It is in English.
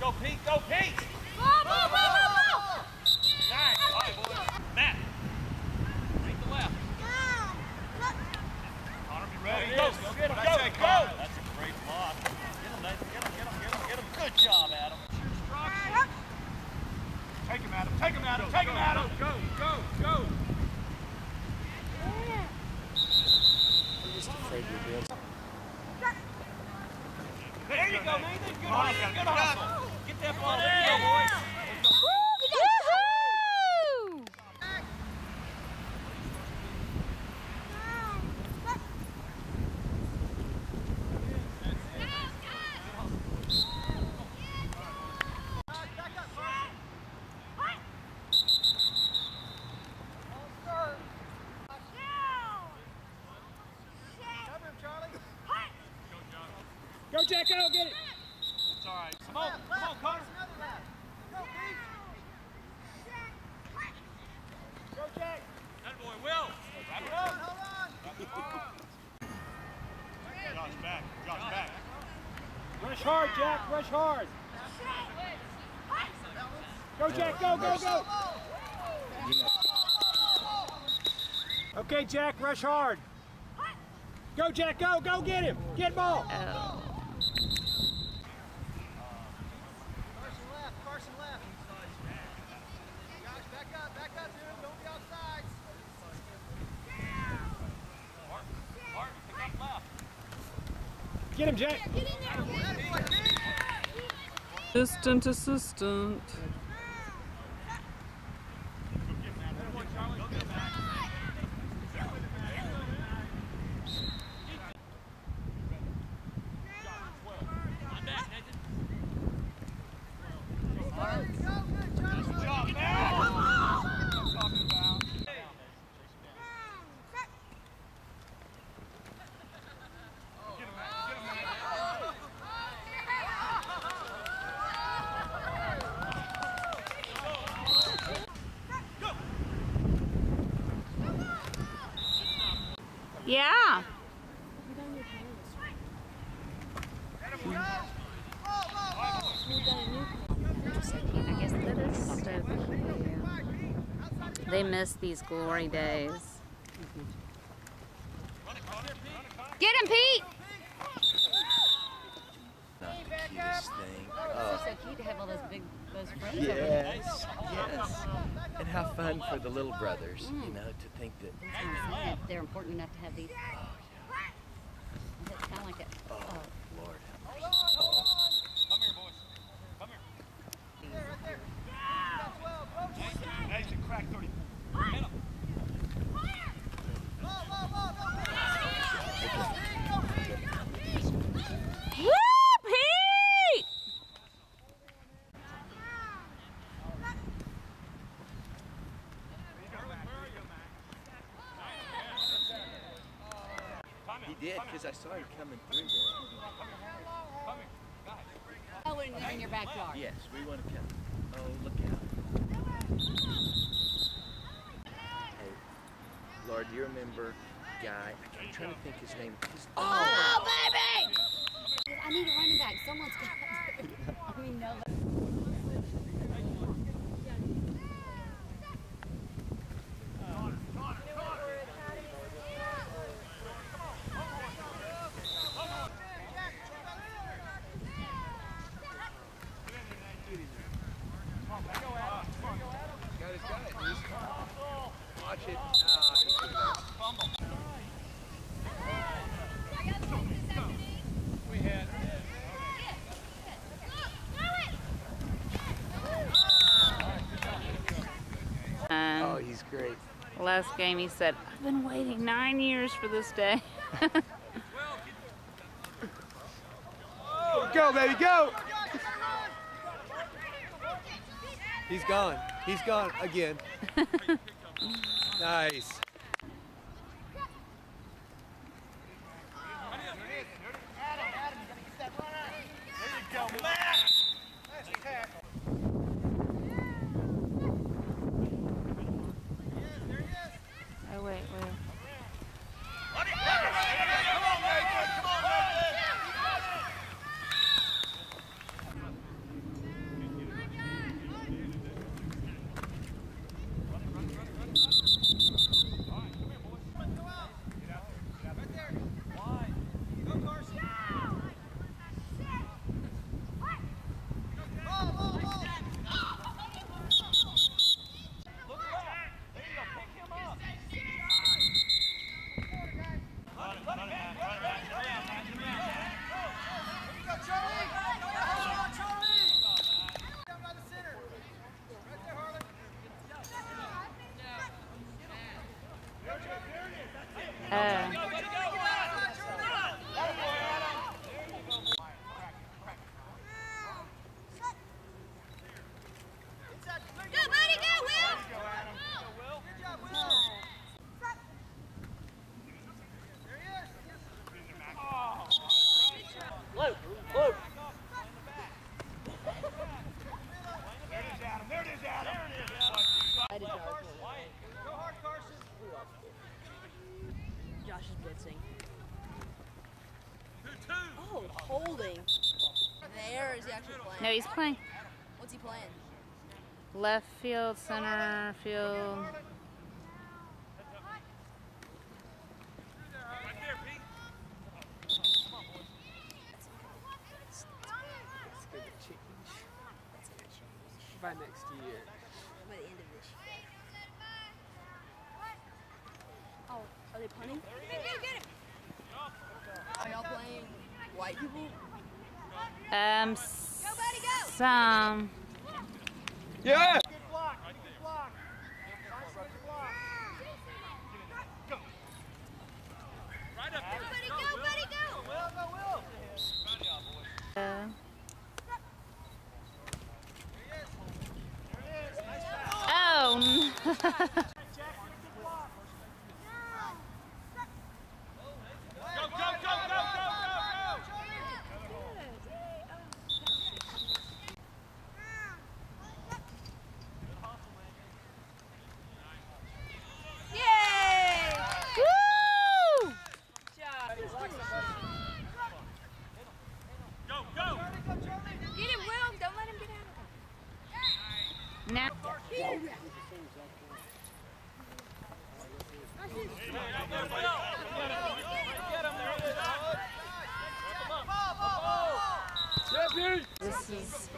Go, Pete! Go, Pete! Afraid you're There you go, Nathan. Good. Good hustle. Get that ball. There you go, boys. Woohoo! Go, Jack, go, get it! It's all right. Come on, come on, Connor. Go, Jack! That boy, Will. Wrap it up. Josh back. Josh back. Rush hard, Jack, rush hard! Go, Jack, go, go, go! Okay, Jack, rush hard. Go, Jack, go, go get him. Get ball. Carson Get him, Jack. Assistant, assistant. I'm back, Nathan. Go, good, Josh. Good job, man. Talking about. Get him, Matt. Get him, Matt. Yeah. I guess that is so cute. They miss these glory days. Get him, Pete! Not the cutest thing. It's Oh, so cute to have all those big, those friends yes, yes. And how fun for the little brothers, you mm. know, to think that. They're important enough to have these. Oh, it's kind of like a. oh, uh, Oh, Lord. Come here, boys. Come here. That's well. Go, Jason. Nathan, crack 30. Hit him. Whoa, whoa, whoa, go, Pete. Go, Pete. Woo, Pete! He did, because I saw him coming through there. Oh, in, in your backyard. Yes, we want to come. Oh, look out. Hey, Lord, do you remember guy? I'm trying to think his name. His, Oh, oh! baby! I need a running back. Someone's got. I mean, no. got his guy. He's, watch it. Ah, he took it out. We had. Oh, And he's great. last game, he said, I've been waiting nine years for this day. Go, baby, go! He's gone. He's gone again. nice. There you go, Matt. oh, wait, 哎。Oh, holding. There is he actually playing? no, he's playing What's he playing? left field, center field. By next year. By the end of this year. Oh, are they punting? Are y'all playing white people? Um, some. Yeah! Good block. Good block. Nice good block. Buddy, go, buddy, go! Will, go, Will. Uh, There he is. Nice pass. oh. Jack, good block. Go, go, go, go, go, go, go! Yay! Woo! Go, go! Get him, Will! Don't let him get out. Now. This is